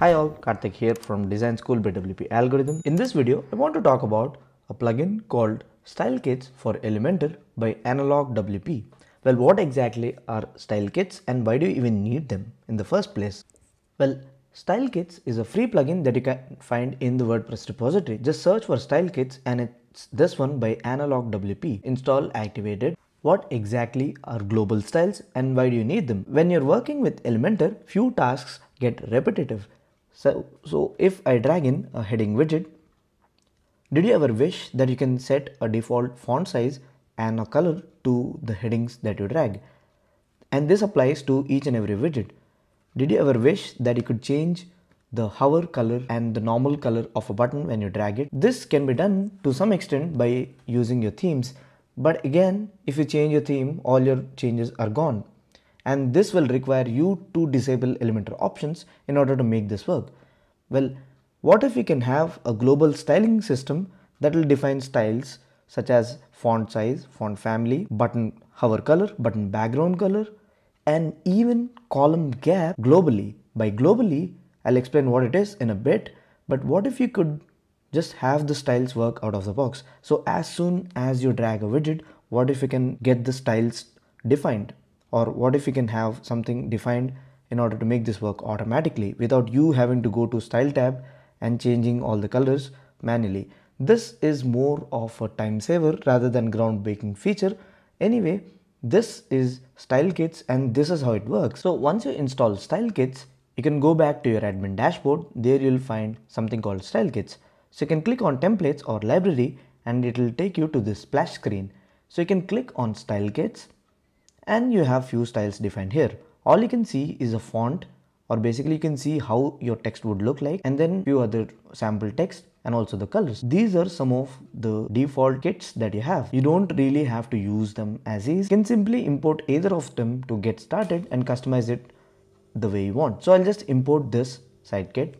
Hi all, Karthik here from Design School by WP Algoridm. In this video, I want to talk about a plugin called Style Kits for Elementor by Analog WP. Well, what exactly are style kits and why do you even need them in the first place? Well, Style Kits is a free plugin that you can find in the WordPress repository. Just search for Style Kits and it's this one by Analog WP. Install activated. What exactly are global styles and why do you need them? When you're working with Elementor, few tasks get repetitive. So, so if I drag in a heading widget, did you ever wish that you can set a default font size and a color to the headings that you drag? And this applies to each and every widget. Did you ever wish that you could change the hover color and the normal color of a button when you drag it? This can be done to some extent by using your themes. But again, if you change your theme, all your changes are gone. And this will require you to disable Elementor options in order to make this work. Well, what if we can have a global styling system that will define styles such as font size, font family, button hover color, button background color, and even column gap globally. By globally, I'll explain what it is in a bit, but what if you could just have the styles work out of the box? So as soon as you drag a widget, what if you can get the styles defined? Or what if we can have something defined in order to make this work automatically without you having to go to style tab and changing all the colors manually. This is more of a time saver rather than groundbreaking feature. Anyway, this is style kits and this is how it works. So once you install style kits, you can go back to your admin dashboard. There you'll find something called style kits. So you can click on templates or library and it will take you to this splash screen. So you can click on style kits and you have few styles defined here. All you can see is a font or basically you can see how your text would look like and then few other sample text and also the colors. These are some of the default kits that you have. You don't really have to use them as is. You can simply import either of them to get started and customize it the way you want. So I'll just import this side kit.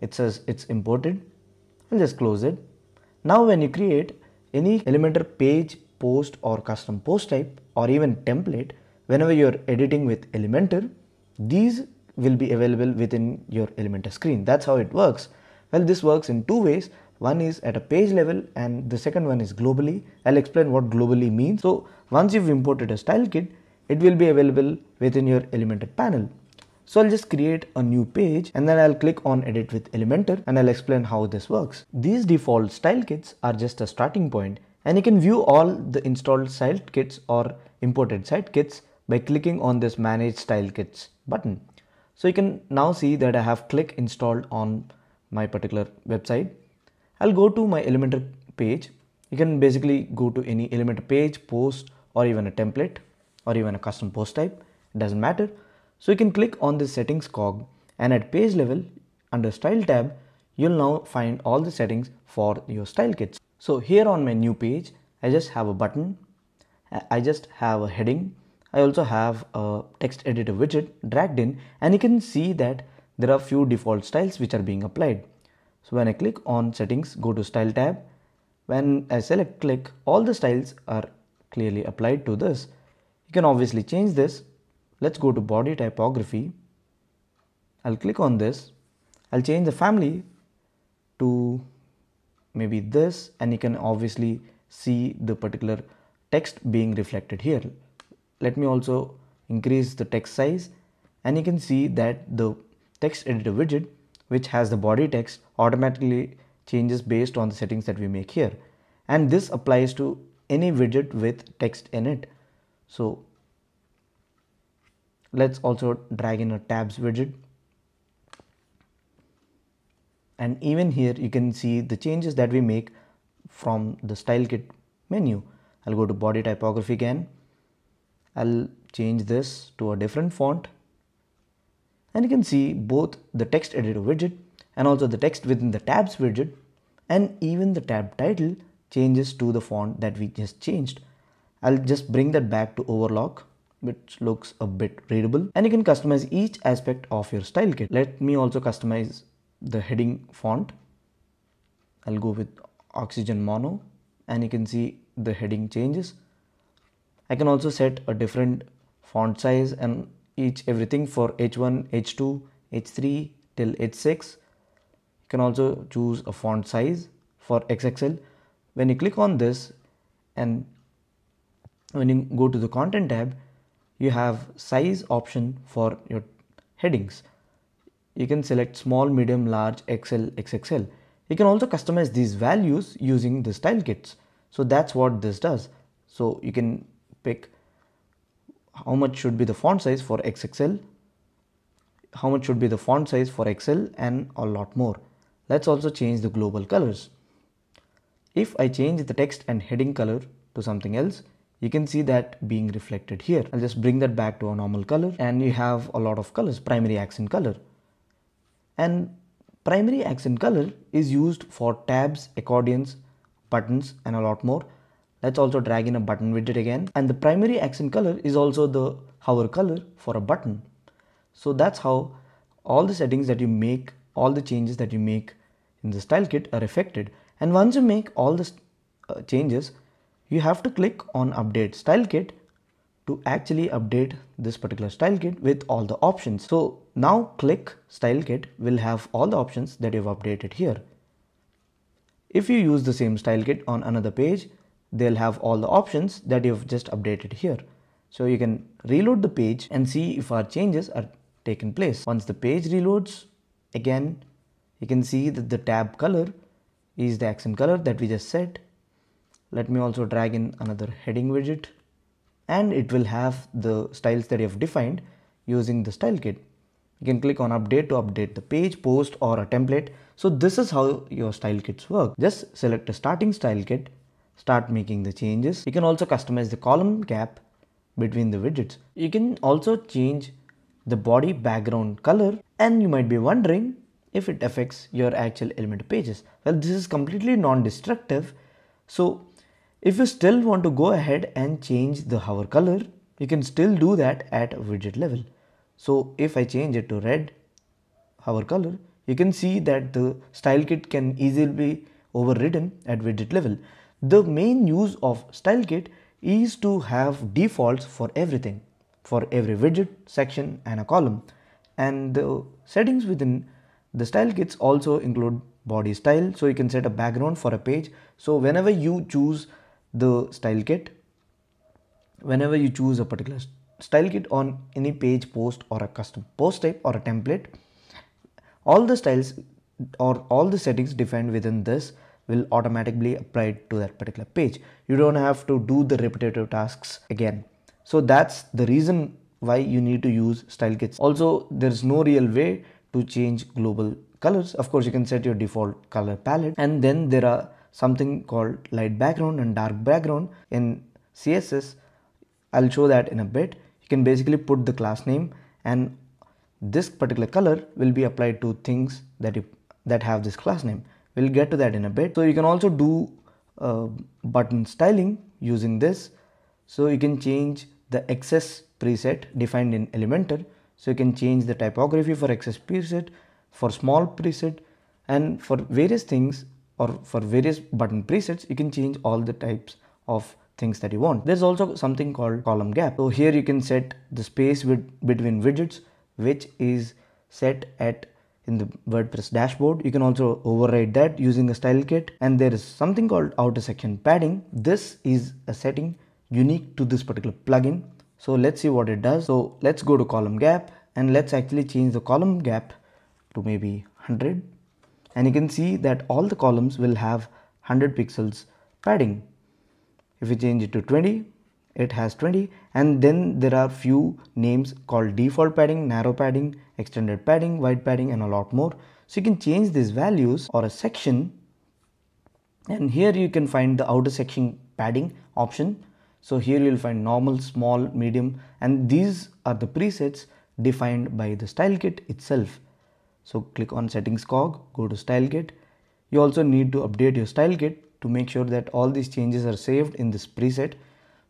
It says it's imported. I'll just close it. Now when you create any Elementor page, post or custom post type or even template, whenever you're editing with Elementor, these will be available within your Elementor screen. That's how it works. Well, this works in two ways. One is at a page level and the second one is globally. I'll explain what globally means. So once you've imported a style kit, it will be available within your Elementor panel. So I'll just create a new page and then I'll click on edit with Elementor and I'll explain how this works. These default style kits are just a starting point and you can view all the installed style kits or imported site kits by clicking on this manage style kits button. So you can now see that I have click installed on my particular website. I'll go to my Elementor page. You can basically go to any Elementor page, post or even a template or even a custom post type. It doesn't matter. So you can click on the settings cog and at page level under style tab, you'll now find all the settings for your style kits. So here on my new page, I just have a button. I just have a heading I also have a text editor widget dragged in and you can see that there are a few default styles which are being applied. So when I click on settings, go to style tab. When I select click, all the styles are clearly applied to this. You can obviously change this. Let's go to body typography. I'll click on this. I'll change the family to maybe this and you can obviously see the particular text being reflected here. Let me also increase the text size and you can see that the text editor widget which has the body text automatically changes based on the settings that we make here. And this applies to any widget with text in it. So let's also drag in a tabs widget and even here you can see the changes that we make from the style kit menu. I'll go to body typography again. I'll change this to a different font. And you can see both the text editor widget and also the text within the tabs widget. And even the tab title changes to the font that we just changed. I'll just bring that back to overlock which looks a bit readable. And you can customize each aspect of your style kit. Let me also customize the heading font. I'll go with oxygen mono and you can see the heading changes. I can also set a different font size and each everything for h1 h2 h3 till h6 you can also choose a font size for XXL when you click on this and when you go to the content tab you have size option for your headings you can select small medium large XL XXL you can also customize these values using the style kits. So that's what this does. So you can pick how much should be the font size for XXL how much should be the font size for XL and a lot more. Let's also change the global colors. If I change the text and heading color to something else you can see that being reflected here. I'll just bring that back to a normal color and you have a lot of colors, primary accent color. And primary accent color is used for tabs, accordions, buttons and a lot more. Let's also drag in a button widget again. And the primary accent color is also the hover color for a button. So that's how all the settings that you make, all the changes that you make in the style kit are affected. And once you make all the uh, changes, you have to click on update style kit to actually update this particular style kit with all the options. So now click style kit will have all the options that you've updated here. If you use the same style kit on another page, they'll have all the options that you've just updated here. So you can reload the page and see if our changes are taken place. Once the page reloads, again, you can see that the tab color is the accent color that we just set let me also drag in another heading widget and it will have the styles that you have defined using the style kit. You can click on update to update the page, post or a template. So this is how your style kits work. Just select a starting style kit, start making the changes. You can also customize the column gap between the widgets. You can also change the body background color and you might be wondering if it affects your actual element pages. Well, this is completely non-destructive. So if you still want to go ahead and change the hover color, you can still do that at widget level. So if I change it to red hover color, you can see that the style kit can easily be overridden at widget level. The main use of style kit is to have defaults for everything, for every widget, section and a column. And the settings within the style kits also include body style. So you can set a background for a page. So whenever you choose the style kit. Whenever you choose a particular style kit on any page post or a custom post type or a template all the styles or all the settings defined within this will automatically apply to that particular page. You don't have to do the repetitive tasks again. So that's the reason why you need to use style kits. Also there's no real way to change global colors. Of course you can set your default color palette and then there are something called light background and dark background in CSS. I'll show that in a bit. You can basically put the class name and this particular color will be applied to things that you that have this class name. We'll get to that in a bit. So you can also do uh, button styling using this. So you can change the XS preset defined in Elementor. So you can change the typography for XS preset, for small preset and for various things or for various button presets you can change all the types of things that you want there's also something called column gap so here you can set the space with, between widgets which is set at in the WordPress dashboard. You can also override that using a style kit and there is something called outer section padding. This is a setting unique to this particular plugin. So let's see what it does. So let's go to column gap and let's actually change the column gap to maybe 100 and you can see that all the columns will have 100 pixels padding. If we change it to 20, it has 20 and then there are few names called default padding, narrow padding, extended padding, wide padding and a lot more. So you can change these values or a section and here you can find the outer section padding option. So here you'll find normal, small, medium and these are the presets defined by the style kit itself. So click on settings cog, go to style kit. You also need to update your style kit to make sure that all these changes are saved in this preset.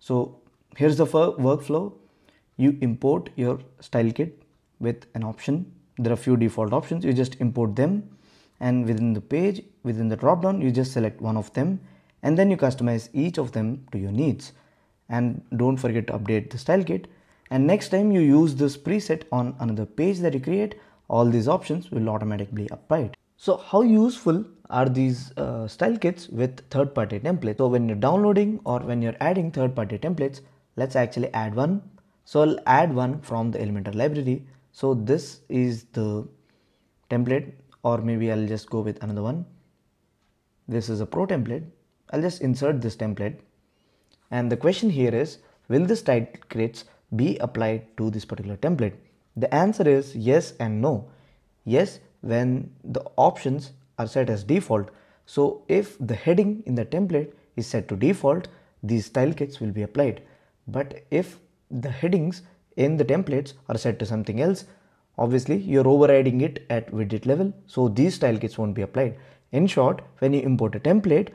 So here's the workflow. You import your style kit with an option. There are few default options. You just import them and within the page, within the drop down, you just select one of them and then you customize each of them to your needs. And don't forget to update the style kit. And next time you use this preset on another page that you create, all these options will automatically applied. So how useful are these uh, style kits with third-party templates? So when you're downloading or when you're adding third-party templates, let's actually add one. So I'll add one from the Elementor library. So this is the template or maybe I'll just go with another one. This is a pro template. I'll just insert this template. And the question here is, will the style kits be applied to this particular template? The answer is yes and no. Yes, when the options are set as default. So if the heading in the template is set to default, these style kits will be applied. But if the headings in the templates are set to something else, obviously you're overriding it at widget level. So these style kits won't be applied. In short, when you import a template,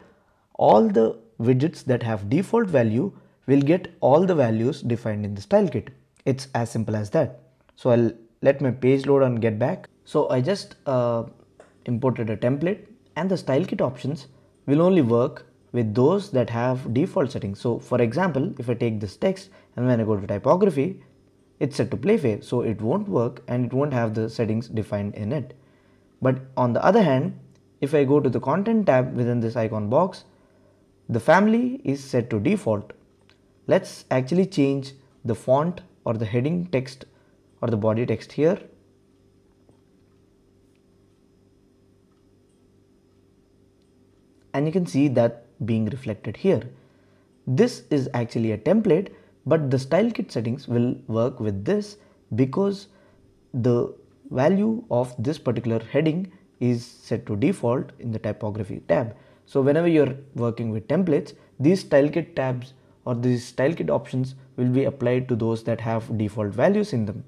all the widgets that have default value will get all the values defined in the style kit. It's as simple as that. So I'll let my page load and get back. So I just uh, imported a template and the style kit options will only work with those that have default settings. So for example, if I take this text and when I go to typography, it's set to playfair. So it won't work and it won't have the settings defined in it. But on the other hand, if I go to the content tab within this icon box, the family is set to default. Let's actually change the font or the heading text or the body text here and you can see that being reflected here. This is actually a template but the style kit settings will work with this because the value of this particular heading is set to default in the typography tab. So whenever you're working with templates, these style kit tabs or these style kit options will be applied to those that have default values in them.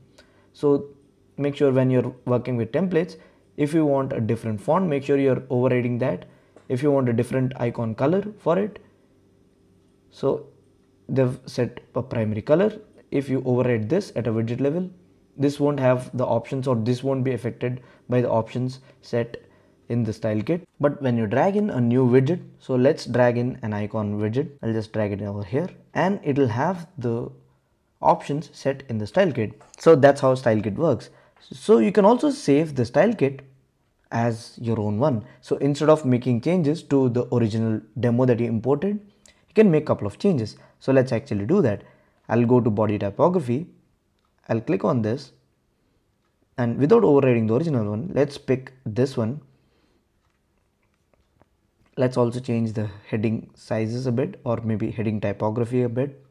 So make sure when you're working with templates, if you want a different font, make sure you're overriding that. If you want a different icon color for it so they've set a primary color. If you override this at a widget level this won't have the options or this won't be affected by the options set in the style kit. But when you drag in a new widget so let's drag in an icon widget. I'll just drag it over here and it'll have the options set in the style kit so that's how style kit works so you can also save the style kit as your own one. So instead of making changes to the original demo that you imported, you can make a couple of changes. So let's actually do that. I'll go to body typography. I'll click on this and without overriding the original one, let's pick this one. Let's also change the heading sizes a bit or maybe heading typography a bit.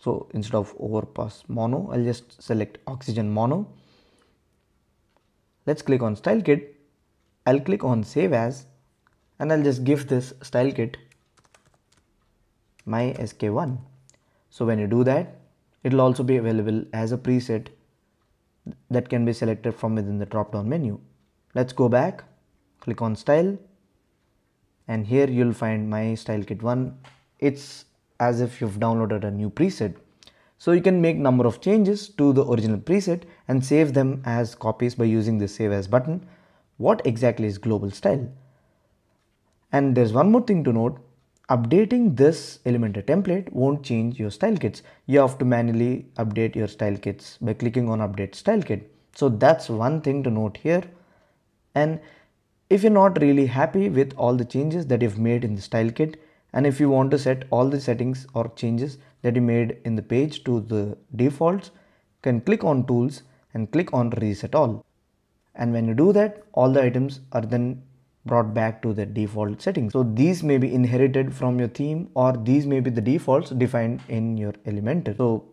So instead of overpass mono, I'll just select oxygen mono Let's click on style kit. I'll click on save as and I'll just give this style kit my SK1. So when you do that, it'll also be available as a preset that can be selected from within the drop down menu. Let's go back, click on style and here you'll find my style kit 1. It's as if you've downloaded a new preset. So you can make number of changes to the original preset and save them as copies by using the save as button. What exactly is global style? And there's one more thing to note. Updating this Elementor template won't change your style kits. You have to manually update your style kits by clicking on update style kit. So that's one thing to note here. And if you're not really happy with all the changes that you've made in the style kit, and if you want to set all the settings or changes that you made in the page to the defaults, can click on tools and click on reset all. And when you do that, all the items are then brought back to the default settings. So these may be inherited from your theme or these may be the defaults defined in your Elementor. So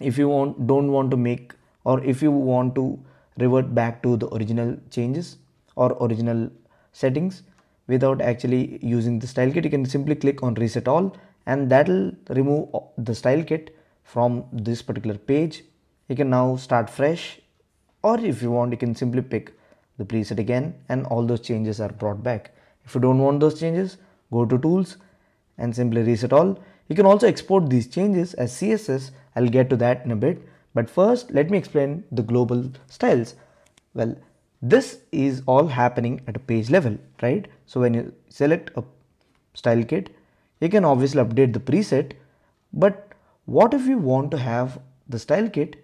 if you want, don't want to make or if you want to revert back to the original changes or original settings without actually using the style kit, you can simply click on reset all and that'll remove the style kit from this particular page. You can now start fresh or if you want you can simply pick the preset again and all those changes are brought back. If you don't want those changes go to tools and simply reset all. You can also export these changes as css i'll get to that in a bit. But first let me explain the global styles. Well this is all happening at a page level right so when you select a style kit you can obviously update the preset but what if you want to have the style kit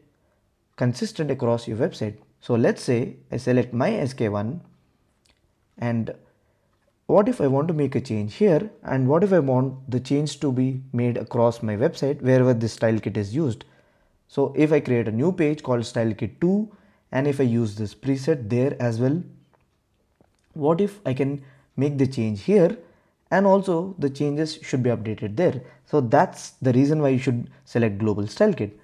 consistent across your website. So let's say I select my SK1 and what if I want to make a change here and what if I want the change to be made across my website wherever this style kit is used. So if I create a new page called style kit 2 and if I use this preset there as well, what if I can make the change here and also the changes should be updated there. So that's the reason why you should select global style kit.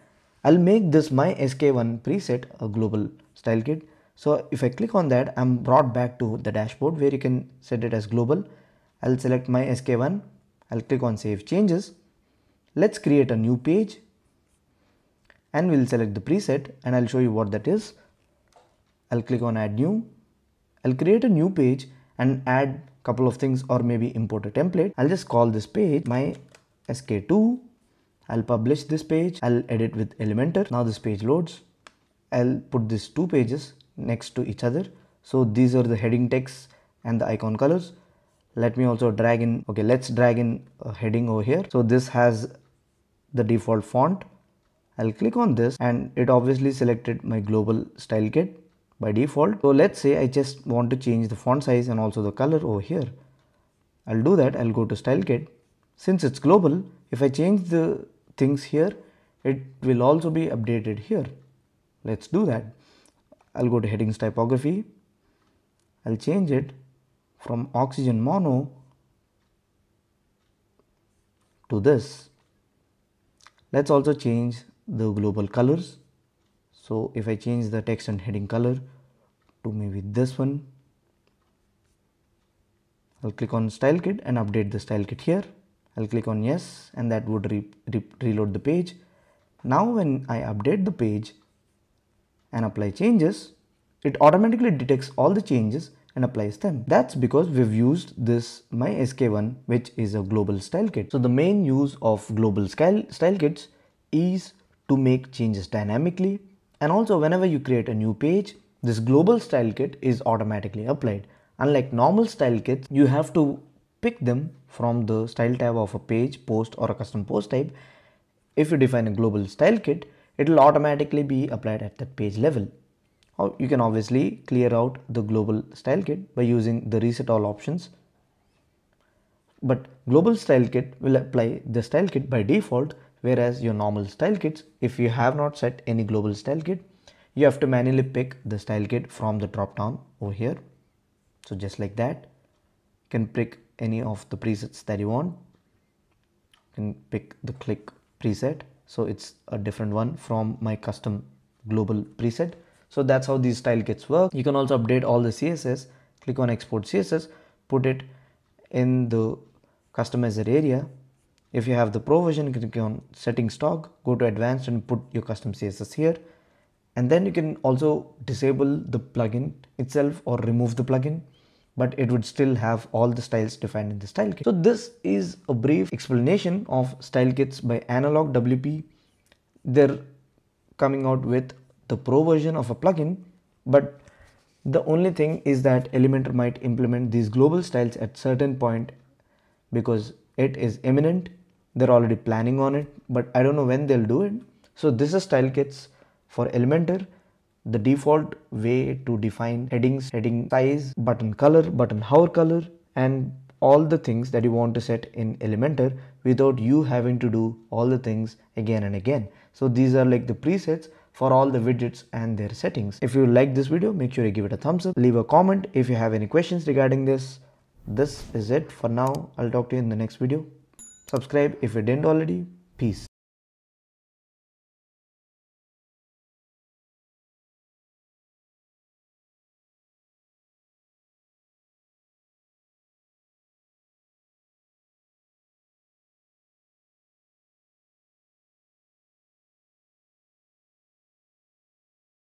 I'll make this my SK1 preset a global style kit so if I click on that, I'm brought back to the dashboard where you can set it as global. I'll select my SK1. I'll click on save changes. Let's create a new page and we'll select the preset and I'll show you what that is. I'll click on add new. I'll create a new page and add a couple of things or maybe import a template. I'll just call this page my SK2. I'll publish this page. I'll edit with Elementor. Now this page loads. I'll put these two pages next to each other so these are the heading text and the icon colors let me also drag in okay let's drag in a heading over here so this has the default font I'll click on this and it obviously selected my global style kit by default so let's say I just want to change the font size and also the color over here I'll do that I'll go to style kit since it's global if I change the things here it will also be updated here let's do that I'll go to headings typography. I'll change it from oxygen mono to this. Let's also change the global colors. So if I change the text and heading color to maybe this one, I'll click on style kit and update the style kit here. I'll click on yes and that would re re reload the page. Now when I update the page, and apply changes, it automatically detects all the changes and applies them. That's because we've used this MySK1 which is a global style kit. So the main use of global style, style kits is to make changes dynamically and also whenever you create a new page, this global style kit is automatically applied. Unlike normal style kits, you have to pick them from the style tab of a page, post or a custom post type. If you define a global style kit, it will automatically be applied at that page level. Or you can obviously clear out the global style kit by using the reset all options. But global style kit will apply the style kit by default whereas your normal style kits if you have not set any global style kit you have to manually pick the style kit from the drop down over here. So just like that you can pick any of the presets that you want. You can pick the click preset so it's a different one from my custom global preset so that's how these style kits work you can also update all the css click on export css put it in the customizer area if you have the pro version click on setting stock go to advanced and put your custom css here and then you can also disable the plugin itself or remove the plugin but it would still have all the styles defined in the style kit. So this is a brief explanation of style kits by Analog WP. They're coming out with the pro version of a plugin, but the only thing is that Elementor might implement these global styles at certain point because it is imminent. They're already planning on it, but I don't know when they'll do it. So this is style kits for Elementor the default way to define headings, heading size, button color, button hover color and all the things that you want to set in Elementor without you having to do all the things again and again. So these are like the presets for all the widgets and their settings. If you like this video, make sure you give it a thumbs up. Leave a comment if you have any questions regarding this. This is it for now. I'll talk to you in the next video. Subscribe if you didn't already. Peace.